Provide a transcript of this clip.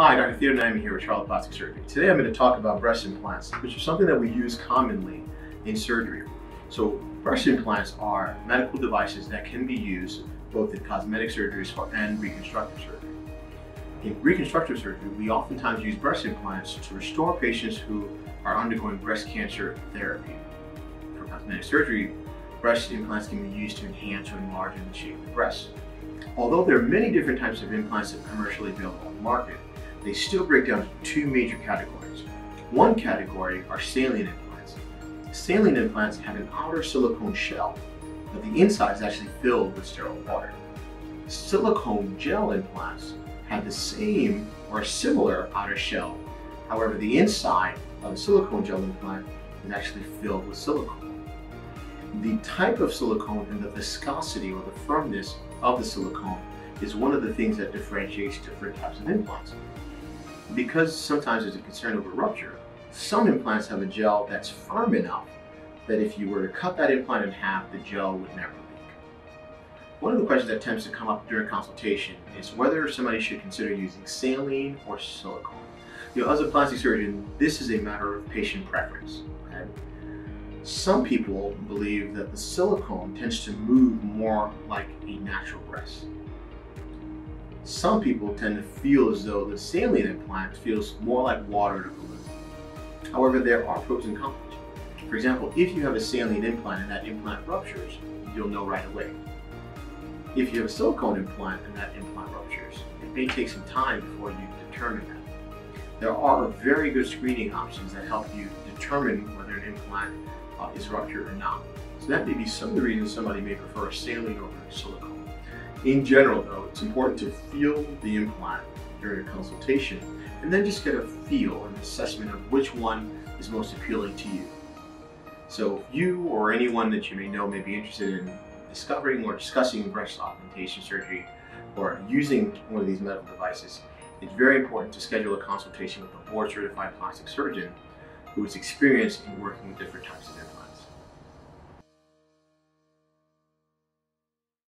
Hi, Dr. Theo Nyame here with Charlotte Plastic Surgery. Today I'm going to talk about breast implants, which is something that we use commonly in surgery. So breast implants are medical devices that can be used both in cosmetic surgeries and reconstructive surgery. In reconstructive surgery, we oftentimes use breast implants to restore patients who are undergoing breast cancer therapy. For cosmetic surgery, breast implants can be used to enhance or enlarge the shape of the breast. Although there are many different types of implants that are commercially available on the market, they still break down into two major categories. One category are saline implants. Saline implants have an outer silicone shell, but the inside is actually filled with sterile water. Silicone gel implants have the same or similar outer shell. However, the inside of a silicone gel implant is actually filled with silicone. The type of silicone and the viscosity or the firmness of the silicone is one of the things that differentiates different types of implants. Because sometimes there's a concern over rupture, some implants have a gel that's firm enough that if you were to cut that implant in half, the gel would never leak. One of the questions that tends to come up during consultation is whether somebody should consider using saline or silicone. You know, as a plastic surgeon, this is a matter of patient preference. Okay? Some people believe that the silicone tends to move more like a natural breast. Some people tend to feel as though the saline implant feels more like water in a balloon. However, there are pros and cons. For example, if you have a saline implant and that implant ruptures, you'll know right away. If you have a silicone implant and that implant ruptures, it may take some time before you determine that. There are very good screening options that help you determine whether an implant uh, is ruptured or not. So that may be some of the reasons somebody may prefer a saline over a silicone. In general though, it's important to feel the implant during a consultation and then just get a feel and assessment of which one is most appealing to you. So if you or anyone that you may know may be interested in discovering or discussing breast augmentation surgery or using one of these medical devices, it's very important to schedule a consultation with a board certified plastic surgeon who is experienced in working with different types of implants.